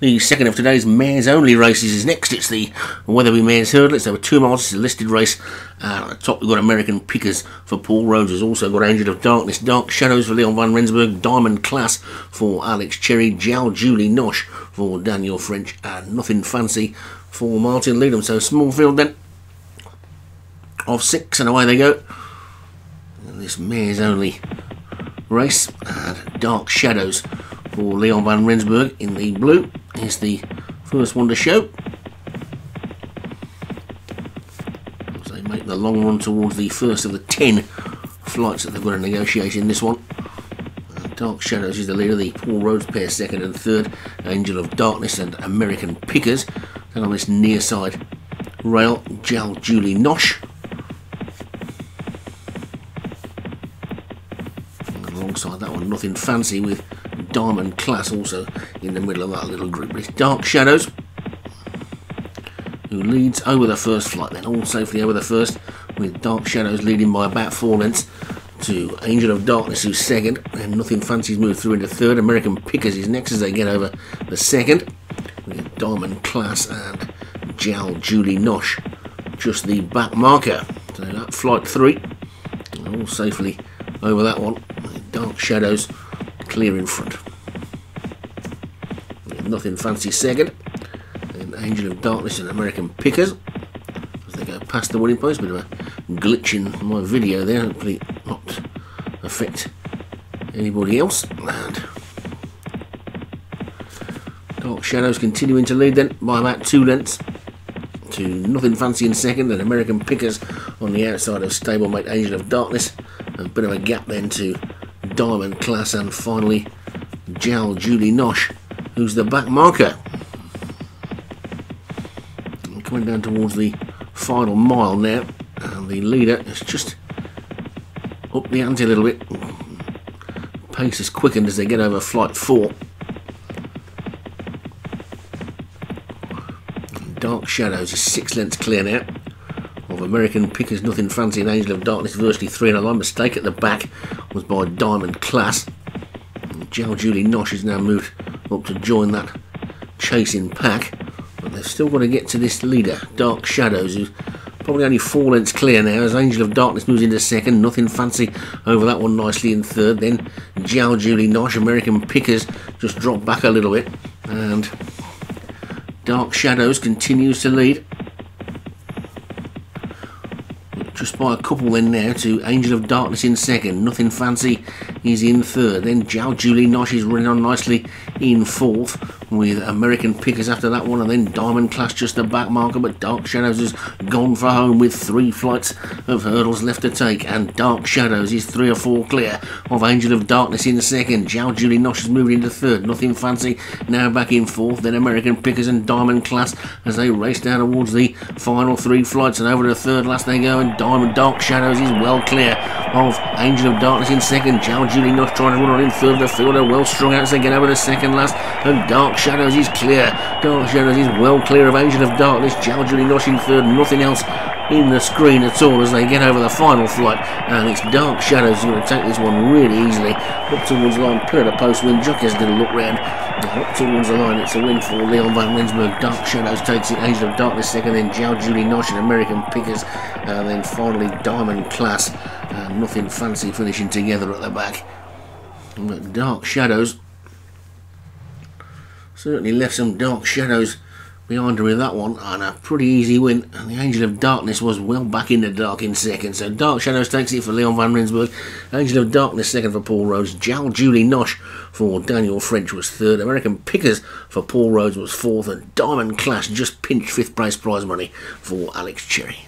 The second of today's mares only races is next. It's the Wetherby Mares Hurdle. It's over two miles. It's a listed race. Uh, at the top, we've got American Pickers for Paul Rhodes. We've also got Angel of Darkness, Dark Shadows for Leon van Rensburg, Diamond Class for Alex Cherry, Jal Julie Nosh for Daniel French, and Nothing Fancy for Martin Leadham. So, small field then of six, and away they go. This mares only race. And Dark Shadows for Leon van Rensburg in the blue is the first one to show. As they make the long run towards the first of the ten flights that they've got to negotiate in this one. Uh, Dark Shadows is the leader, the Paul Rhodes pair second and third, Angel of Darkness and American Pickers. Then on this near side rail, Jal Julie Nosh. And alongside that one, nothing fancy with Diamond Class also in the middle of that little group. But it's Dark Shadows who leads over the first flight, then all safely over the first, with Dark Shadows leading by about four lengths to Angel of Darkness, who's second, and Nothing Fancy's moved through into third. American Pickers is next as they get over the second, with Diamond Class and Jal Julie Nosh just the back marker. So that flight three, all safely over that one. Dark Shadows clear in front. Nothing Fancy second, Angel of Darkness and American Pickers as they go past the winning post. Bit of a glitch in my video there, hopefully not affect anybody else. And Dark Shadows continuing to lead then by about two lengths to Nothing Fancy in second, and American Pickers on the outside of stablemate Angel of Darkness. A bit of a gap then to Diamond Class, and finally Jal Julie Nosh, who's the back marker. Coming down towards the final mile now, and the leader is just up the ante a little bit. Pace has quickened as they get over flight four. Dark Shadows is six lengths clear now of American Pickers Nothing Fancy and Angel of Darkness virtually three and a line mistake at the back was by Diamond Class. Jal Julie Nosh has now moved up to join that chasing pack, but they've still got to get to this leader, Dark Shadows, who's probably only four lengths clear now as Angel of Darkness moves into second. Nothing fancy over that one nicely in third. Then Jal Julie Nosh, American Pickers, just drop back a little bit, and Dark Shadows continues to lead. By a couple then now to Angel of Darkness in second. Nothing fancy is in third. Then Jal Julie Nosh is running on nicely in fourth with American Pickers after that one. And then Diamond Class just the back marker. But Dark Shadows has gone for home with three flights of hurdles left to take. And Dark Shadows is three or four clear of Angel of Darkness in second. Jal Julie Nosh has moved into third. Nothing fancy now back in fourth. Then American Pickers and Diamond Class as they race down towards the final three flights. And over to third last they go. And Diamond Dark Shadows is well clear of Angel of Darkness in second. Nosh trying to run on in third. The field are well strung out they get over to second last. And Dark Shadows is clear. Dark Shadows is well clear of Angel of Darkness. Jal Julie Nosh in third. Nothing else in the screen at all as they get over the final flight. And it's Dark Shadows going to take this one really easily. Up towards the line, pillar to post win. Jockey's did a look round. Up towards the line, it's a win for Leon van Rensburg. Dark Shadows takes it. Angel of Darkness second. Then Jal Julie Nosh and American Pickers. And then finally Diamond Class. And nothing fancy finishing together at the back. But Dark Shadows certainly left some dark shadows behind her with that one and a pretty easy win. And the Angel of Darkness was well back in the dark in second so Dark Shadows takes it for Leon van Rensburg Angel of Darkness second for Paul Rhodes. Jal Julie Nosh for Daniel French was third. American Pickers for Paul Rhodes was fourth. And Diamond Clash just pinched fifth place prize money for Alex Cherry